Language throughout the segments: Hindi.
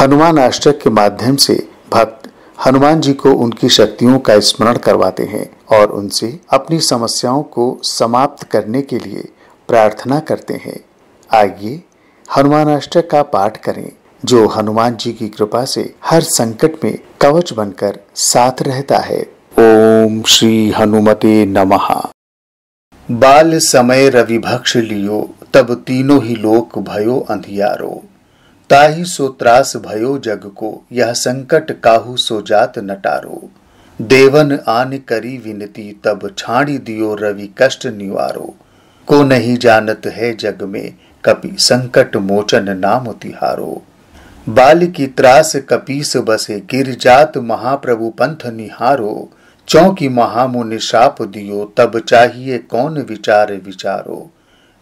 हनुमान अष्टक के माध्यम से भक्त हनुमान जी को उनकी शक्तियों का स्मरण करवाते हैं और उनसे अपनी समस्याओं को समाप्त करने के लिए प्रार्थना करते हैं। आइए हनुमान अष्टक का पाठ करें, जो हनुमान जी की कृपा से हर संकट में कवच बनकर साथ रहता है। ओम श्री हनुमते नमः। बाल समय रवि भक्ष लियो, तब तीनों ही लोक भयो अंधियारो। ताही सो त्रास भयो जग को, यह संकट काहू सो जात नटारो। देवन आन करी विनती, तब छाड़ी दियो रवि कष्ट निवारो। को नहीं जानत है जग में, कपि संकट मोचन नाम तिहारो। बाल की त्रास कपीस बसे, गिर जात महाप्रभु पंथ निहारो। चौकी महामुनि शाप दियो, तब चाहिए कौन विचार विचारो।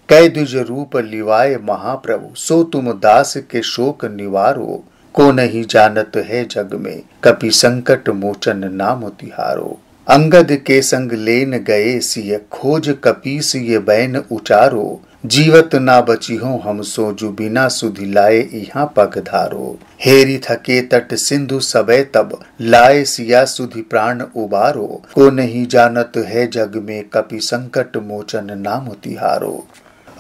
कै द्विज रूप लिवाए महाप्रभु, सो तुम दास के शोक निवारो। को नहीं जानत है जग में, कपि संकट मोचन नाम तिहारो। अंगद के संग लेन गए सिय खोज, कपीस ये बैन उचारो। जीवत ना बची हो हम सो, जो बिना सुधि लाए यहाँ पग धारो। हेरी थके तट सिंधु सबे तब, लाए सिया सुधि प्राण उबारो। को नहीं जानत है जग में, कपि संकट मोचन नाम तिहारो।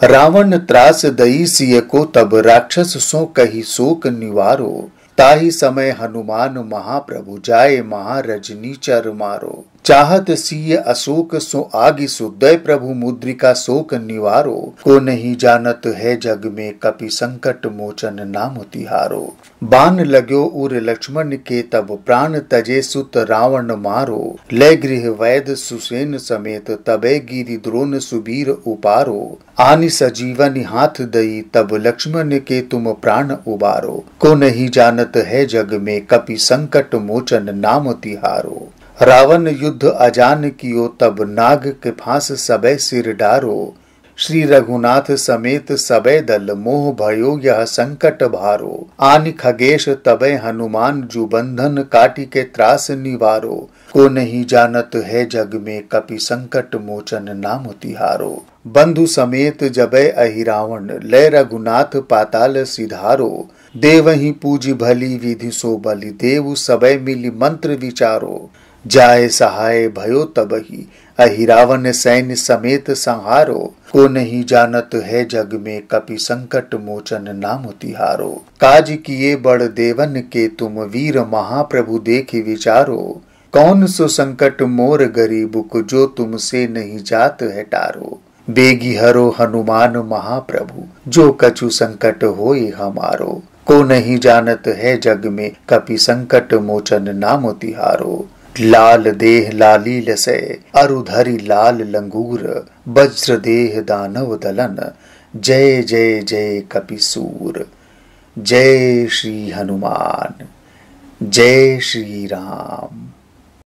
रावण त्रास दई सिय को तब राक्षस सो कही शोक निवारो। ताही समय हनुमान महाप्रभु जाए महारजनी चर मारो। चाहत सीय अशोक सो आगि सुदय प्रभु मुद्रिका शोक निवारो। को नहीं जानत है जग में कपि संकट मोचन नाम तिहारो। बान लगो उर लक्ष्मण के तब प्राण तजे सुत रावण मारो। ले गृह वैद सुसेन समेत तबे गिरी द्रोण सुबीर उपारो। आनि सजीवन हाथ दई तब लक्ष्मण के तुम प्राण उबारो। को नहीं जानत है जग में कपि संकट मोचन नाम तिहारो। रावण युद्ध अजान कियो, तब नाग के फांस सबे सिर डारो। श्री रघुनाथ समेत सबे दल मोह भयो, यह संकट भारो। आन खगेश, तबे हनुमान जु बंधन काटी के त्रास निवारो। को नहीं जानत है जग में कपि संकट मोचन नाम तिहारो। बंधु समेत जबे अहिरावण ले रघुनाथ पाताल सिधारो। देव ही पूज भली विधि सो बलि देव, सबे मिली मंत्र विचारो। जाय सहाय भयो तबही अहिरावन सैन्य समेत संहारो। को नहीं जानत है जग में कपि संकट मोचन नाम तिहारो। काज किए बड़ देवन के तुम वीर महाप्रभु देख विचारो। कौन सो संकट मोर गरीब को जो तुमसे नहीं जात है टारो। बेगी हरो हनुमान महाप्रभु, जो कछु संकट होए हमारो। को नहीं जानत है जग में कपि संकट मोचन नाम तिहारो। लाल देह लाली लसे, अरुधरी लाल लंगूर, वज्र देह दानव दलन। जय जय जय कपिसूर, जय श्री हनुमान, जय श्री राम।